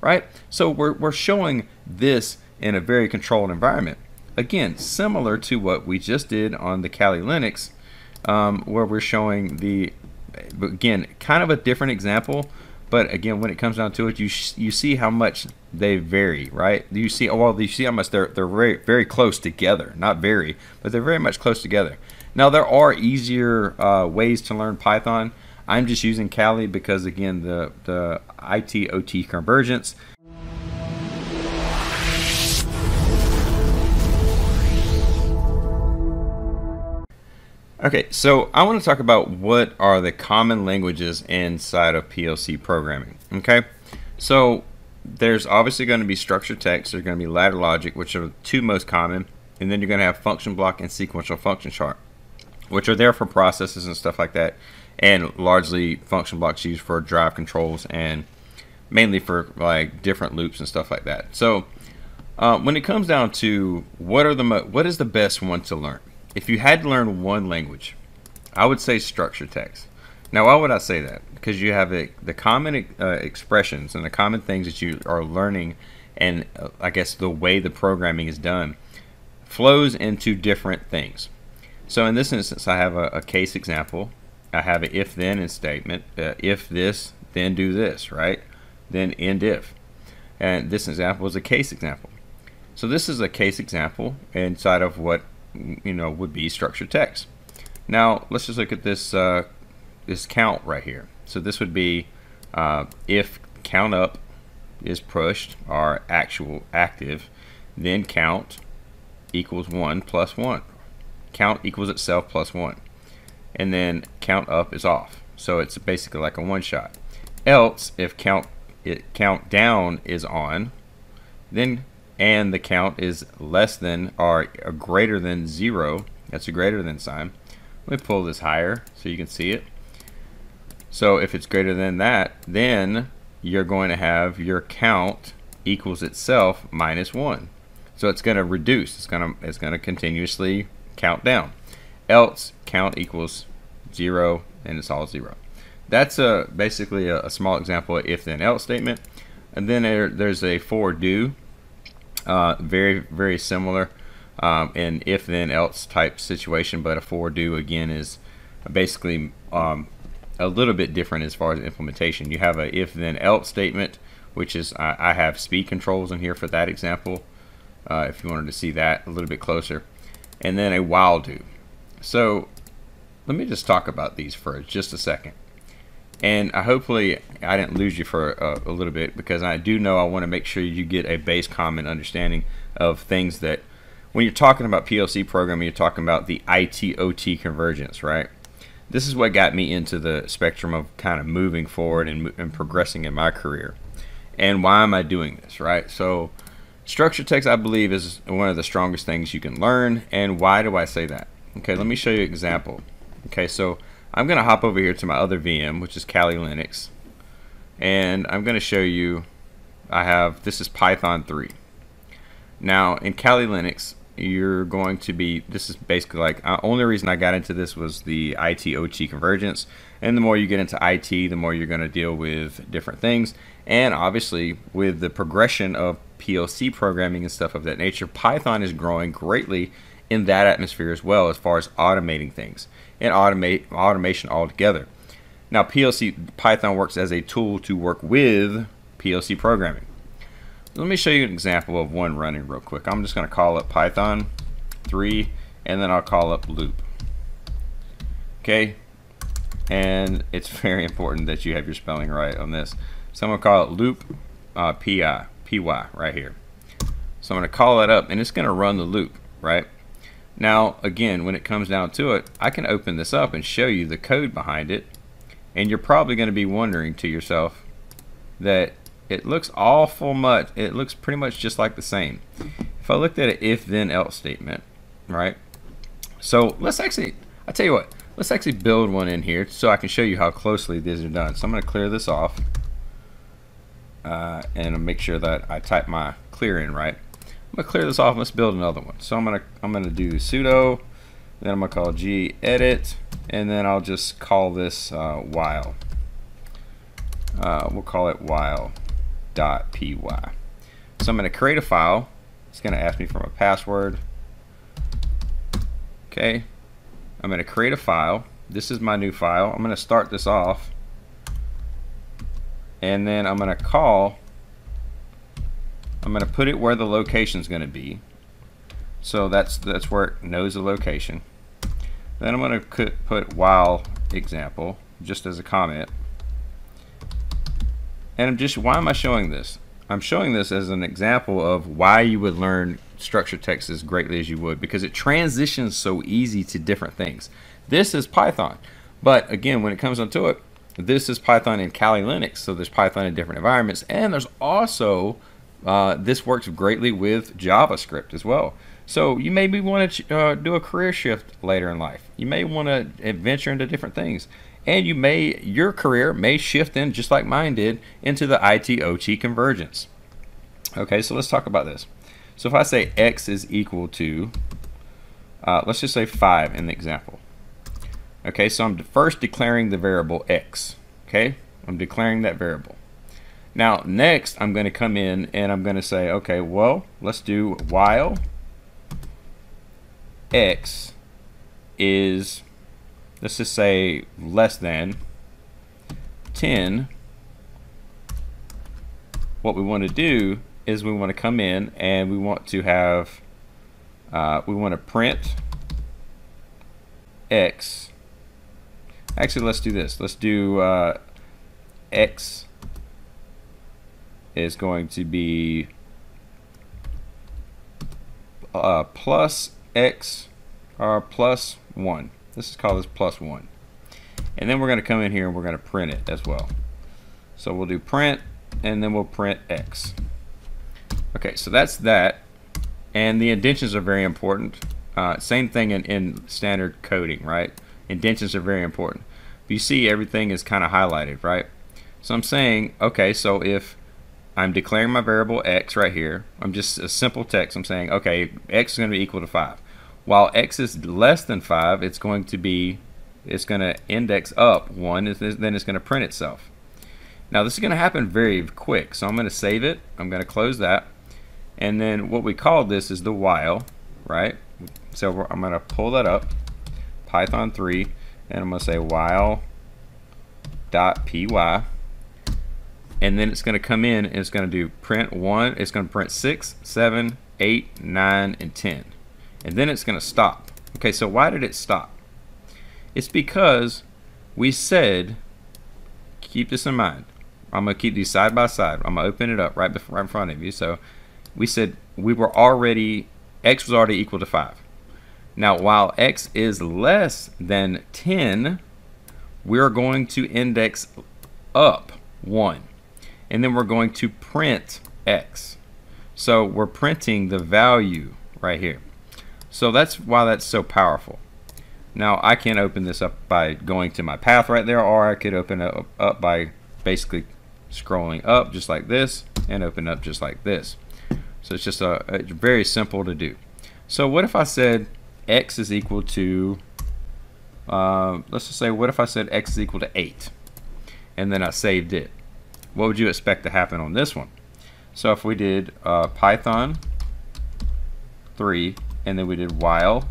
right? So we're, we're showing this in a very controlled environment. Again, similar to what we just did on the Kali Linux, um, where we're showing the, again, kind of a different example, but again, when it comes down to it, you you see how much they vary, right? You see, well, you see how much they're they're very very close together. Not very, but they're very much close together. Now there are easier uh, ways to learn Python. I'm just using Kali because again, the the IT OT convergence Okay, so I want to talk about what are the common languages inside of PLC programming. Okay, so there's obviously going to be structured text, there's going to be ladder logic, which are the two most common, and then you're going to have function block and sequential function chart, which are there for processes and stuff like that, and largely function blocks used for drive controls and mainly for like different loops and stuff like that. So uh, when it comes down to what are the what is the best one to learn? if you had to learn one language, I would say structured text. Now, why would I say that? Because you have a, the common uh, expressions and the common things that you are learning, and uh, I guess the way the programming is done flows into different things. So, in this instance, I have a, a case example. I have an if then statement. Uh, if this, then do this, right? Then end if. And this example is a case example. So, this is a case example inside of what you know would be structured text. Now let's just look at this uh, this count right here. So this would be uh, if count up is pushed or actual active, then count equals one plus one. Count equals itself plus one, and then count up is off. So it's basically like a one shot. Else if count it count down is on, then and the count is less than or greater than zero, that's a greater than sign. Let me pull this higher so you can see it. So if it's greater than that, then you're going to have your count equals itself minus one. So it's going to reduce. It's going to it's going to continuously count down. Else count equals zero and it's all zero. That's a basically a, a small example of if then else statement. And then there, there's a for do uh, very, very similar. Um, an if then else type situation, but a for do again is basically um, a little bit different as far as implementation. You have a if then else statement, which is I, I have speed controls in here for that example. Uh, if you wanted to see that a little bit closer, and then a while do. So let me just talk about these for just a second. And I hopefully I didn't lose you for a, a, little bit because I do know I want to make sure you get a base common understanding of things that when you're talking about PLC programming, you're talking about the IT OT convergence, right? This is what got me into the spectrum of kind of moving forward and, and progressing in my career. And why am I doing this, right? So, structure text, I believe, is one of the strongest things you can learn. And why do I say that? Okay, let me show you an example. Okay, so I'm going to hop over here to my other VM, which is Kali Linux. And I'm going to show you, I have, this is Python 3. Now, in Kali Linux, you're going to be, this is basically like, uh, only reason I got into this was the IT-OT convergence. And the more you get into IT, the more you're going to deal with different things. And obviously, with the progression of PLC programming and stuff of that nature, Python is growing greatly in that atmosphere as well as far as automating things and automate automation altogether. Now PLC Python works as a tool to work with PLC programming. Let me show you an example of one running real quick. I'm just going to call up Python 3 and then I'll call up loop. Okay, and it's very important that you have your spelling right on this. So I'm going to call it loop uh, PI, PY right here. So I'm going to call it up and it's going to run the loop, right? Now, again, when it comes down to it, I can open this up and show you the code behind it. And you're probably going to be wondering to yourself that it looks awful much, it looks pretty much just like the same. If I looked at an if then else statement, right? So let's actually, I tell you what, let's actually build one in here so I can show you how closely these are done. So I'm going to clear this off uh, and make sure that I type my clear in right. I'm gonna clear this off. Let's build another one. So I'm gonna I'm gonna do sudo, then I'm gonna call gedit, and then I'll just call this uh, while. Uh, we'll call it while. Dot .py. So I'm going to create a file. It's going to ask me for my password. Okay. I'm going to create a file. This is my new file. I'm going to start this off. And then I'm going to call. I'm going to put it where the location is going to be. So that's that's where it knows the location. Then I'm going to put while example just as a comment. And I'm just why am I showing this? I'm showing this as an example of why you would learn structured text as greatly as you would because it transitions so easy to different things. This is Python. But again, when it comes onto it, this is Python in Kali Linux. So there's Python in different environments. And there's also, uh, this works greatly with JavaScript as well. So you maybe want to uh, do a career shift later in life. You may want to venture into different things and you may your career may shift in just like mine did into the IT OT convergence. Okay, so let's talk about this. So if I say x is equal to, uh, let's just say 5 in the example. Okay, so I'm first declaring the variable x. Okay, I'm declaring that variable. Now, next, I'm going to come in and I'm going to say, okay, well, let's do while x is let's just say less than 10 what we want to do is we want to come in and we want to have uh, we want to print x. Actually let's do this. Let's do uh, x is going to be uh, plus x or plus 1 Let's call this plus 1. And then we're going to come in here and we're going to print it as well. So we'll do print and then we'll print x. Okay, so that's that. And the indentions are very important. Uh, same thing in, in standard coding, right? Indentions are very important. You see everything is kind of highlighted, right? So I'm saying, okay, so if I'm declaring my variable x right here, I'm just a simple text. I'm saying, okay, x is going to be equal to 5. While x is less than 5, it's going to be, it's going to index up 1, then it's going to print itself. Now this is going to happen very quick, so I'm going to save it. I'm going to close that. And then what we call this is the while, right? So I'm going to pull that up, Python 3, and I'm going to say while dot py and then it's going to come in and it's going to do print 1 it's going to print 6 7 8 9 and 10 and then it's going to stop. Okay, so why did it stop? It's because we said, keep this in mind. I'm going to keep these side by side. I'm going to open it up right, before, right in front of you. So we said we were already, x was already equal to 5. Now, while x is less than 10, we're going to index up 1. And then we're going to print x. So we're printing the value right here. So that's why that's so powerful. Now I can open this up by going to my path right there or I could open it up by basically scrolling up just like this and open up just like this. So it's just a, very simple to do. So what if I said x is equal to, uh, let's just say what if I said x is equal to 8 and then I saved it. What would you expect to happen on this one? So if we did uh, Python 3 and then we did while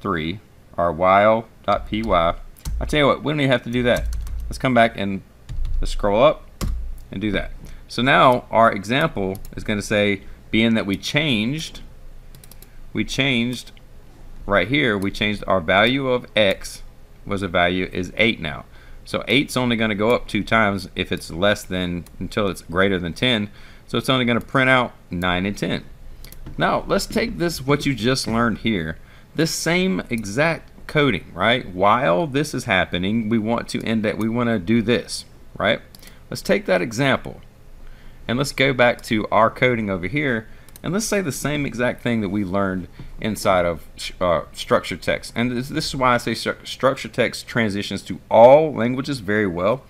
3 our while.py I'll tell you what we don't even have to do that. Let's come back and let's scroll up and do that. So now our example is going to say being that we changed we changed right here we changed our value of x was a value is 8 now so 8's only going to go up two times if it's less than until it's greater than 10 so it's only going to print out 9 and 10 now, let's take this, what you just learned here, this same exact coding, right? While this is happening, we want to end it, we want to do this, right? Let's take that example. And let's go back to our coding over here and let's say the same exact thing that we learned inside of uh, structured text. And this, this, is why I say stru structured text transitions to all languages very well.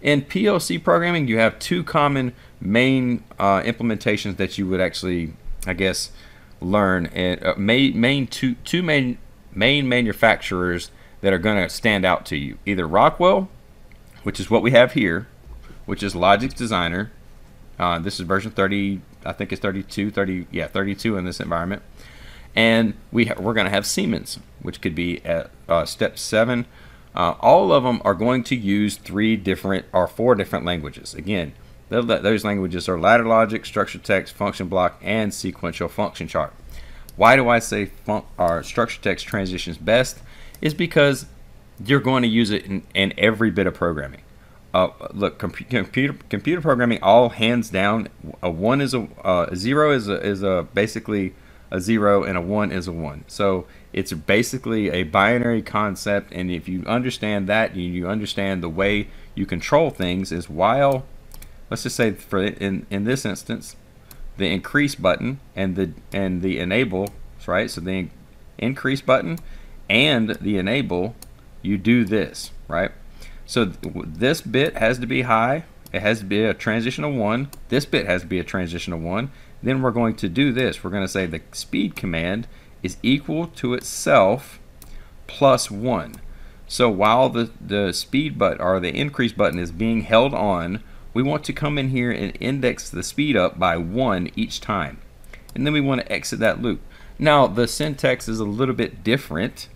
In PLC programming, you have two common main uh, implementations that you would actually I guess, learn and uh, main, main two two main main manufacturers that are going to stand out to you. Either Rockwell, which is what we have here, which is Logix Designer, Uh, this is version 30, I think it's 32, 30, yeah, 32 in this environment. And we we're going to have Siemens, which could be at uh, step seven. Uh, all of them are going to use three different or four different languages. Again, those languages are ladder logic, structured text, function block, and sequential function chart. Why do I say fun- or structured text transitions best? Is because you're going to use it in, in every bit of programming. Uh, look, com- computer computer programming, all hands down, a one is a, uh, a zero is a, is a basically a zero and a one is a one. So it's basically a binary concept, and if you understand that, you, you understand the way you control things is while, let's just say for in in this instance, the increase button and the and the enable, right? So the increase button and the enable, you do this, right? So this bit has to be high. It has to be a transition of one. This bit has to be a transition of one. Then we're going to do this. We're going to say the speed command is equal to itself plus one. So while the, the speed button or the increase button is being held on, we want to come in here and index the speed up by one each time. And then we want to exit that loop. Now the syntax is a little bit different,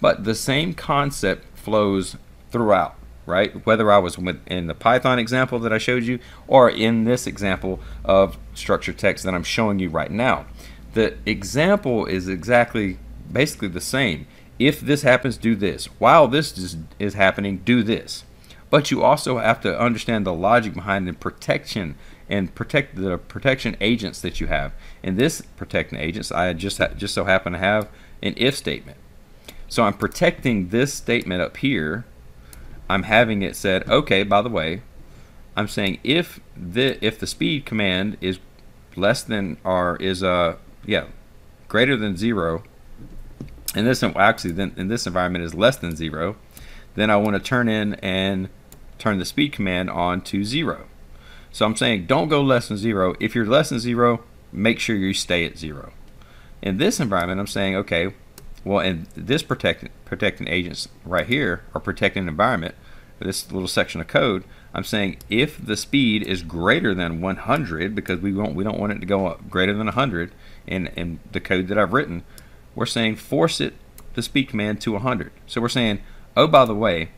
but the same concept flows throughout right? Whether I was in the Python example that I showed you or in this example of structured text that I'm showing you right now. The example is exactly basically the same. If this happens, do this. While this is, is happening, do this. But you also have to understand the logic behind the protection and protect the protection agents that you have. In this protection agents, I just just so happen to have an if statement. So I'm protecting this statement up here I'm having it said, okay, by the way, I'm saying if the if the speed command is less than or is uh yeah greater than zero, and this actually then in this environment is less than zero, then I want to turn in and turn the speed command on to zero. So I'm saying don't go less than zero. If you're less than zero, make sure you stay at zero. In this environment, I'm saying okay, well, and this protecting protecting agents right here are protecting the environment. This little section of code, I'm saying if the speed is greater than 100, because we won't we don't want it to go up greater than 100 in in the code that I've written, we're saying force it the speed command to 100. So we're saying, oh by the way,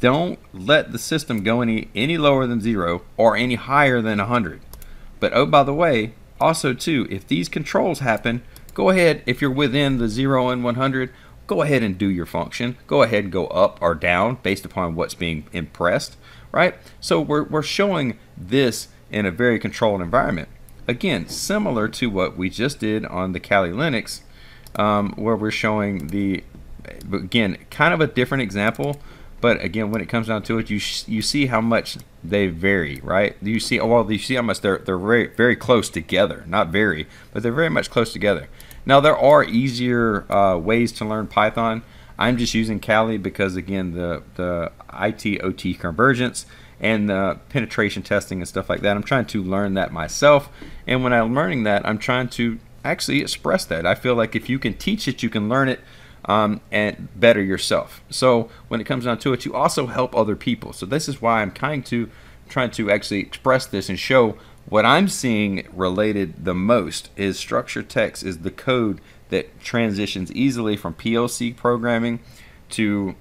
don't let the system go any any lower than zero or any higher than 100. But oh by the way, also too, if these controls happen, go ahead, if you're within the 0 and 100, go ahead and do your function. Go ahead and go up or down based upon what's being impressed, right? So we're, we're showing this in a very controlled environment. Again, similar to what we just did on the Kali Linux, um, where we're showing the, again, kind of a different example, but again, when it comes down to it, you you see how much they vary, right? You see, well, you see how much they're they're very very close together. Not very, but they're very much close together. Now there are easier uh, ways to learn Python. I'm just using Kali because again, the the IT OT convergence and the penetration testing and stuff like that. I'm trying to learn that myself, and when I'm learning that, I'm trying to actually express that. I feel like if you can teach it, you can learn it um, and better yourself. So when it comes down to it, you also help other people. So this is why I'm trying to trying to actually express this and show what I'm seeing related the most is structured text is the code that transitions easily from PLC programming to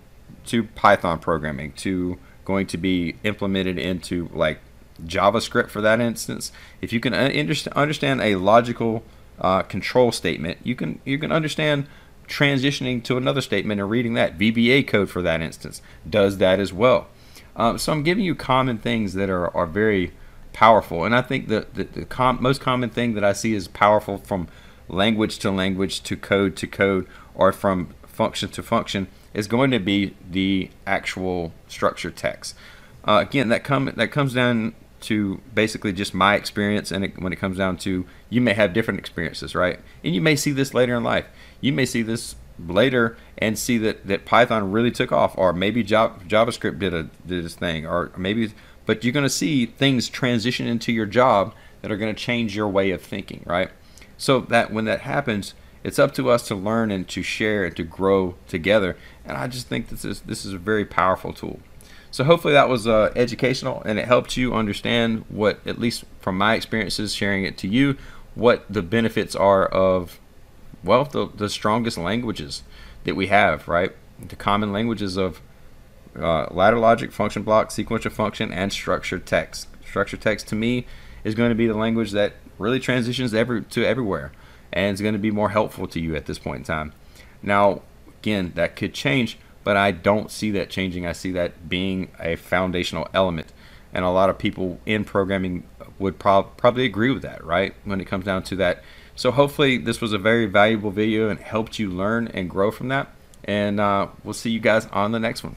to Python programming to going to be implemented into like JavaScript for that instance. If you can understand a logical uh, control statement, you can you can understand transitioning to another statement and reading that. VBA code for that instance does that as well. Um, so I'm giving you common things that are, are very powerful. And I think the, the, the com most common thing that I see is powerful from language to language to code to code or from function to function is going to be the actual structure text. Uh, again, that, come, that comes down to basically just my experience and it, when it comes down to you may have different experiences right and you may see this later in life you may see this later and see that, that python really took off or maybe javascript did a did this thing or maybe but you're going to see things transition into your job that are going to change your way of thinking right? So that when that happens it's up to us to learn and to share and to grow together and i just think this is this is a very powerful tool. So hopefully that was uh, educational and it helped you understand what, at least from my experiences, sharing it to you, what the benefits are of, well, the, the strongest languages that we have, right? The common languages of uh, ladder logic, function block, sequential function, and structured text. Structured text to me is going to be the language that really transitions every, to everywhere and is going to be more helpful to you at this point in time. Now, again, that could change but I don't see that changing. I see that being a foundational element. And a lot of people in programming would prob- probably agree with that, right? When it comes down to that. So hopefully this was a very valuable video and helped you learn and grow from that. And uh, we'll see you guys on the next one.